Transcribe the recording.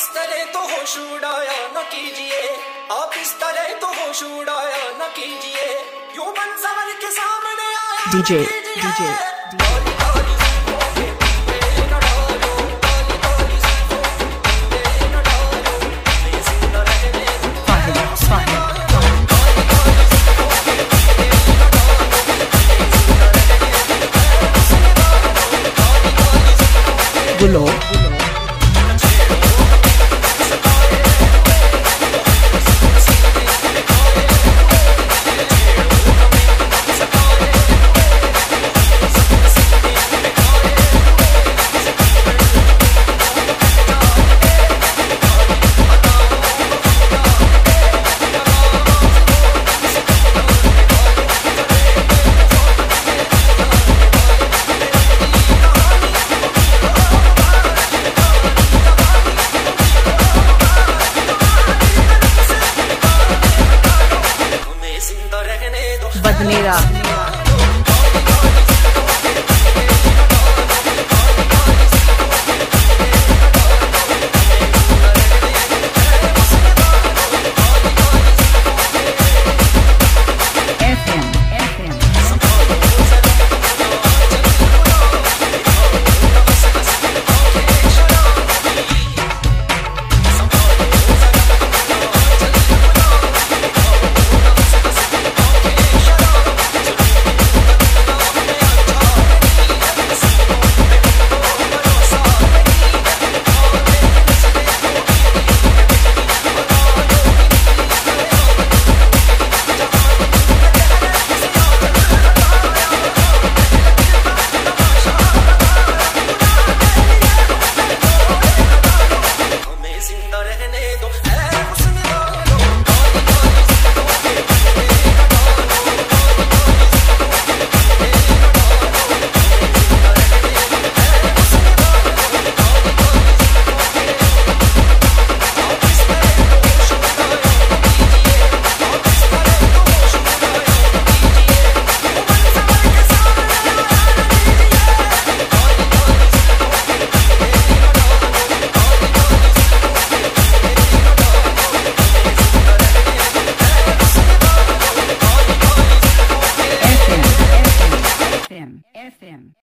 इस तरह तो होश उड़ाया न कीजिए। आप इस तरह तो होश उड़ाया न कीजिए। यू मन सवर के सामने आया डीजे डीजे। it up.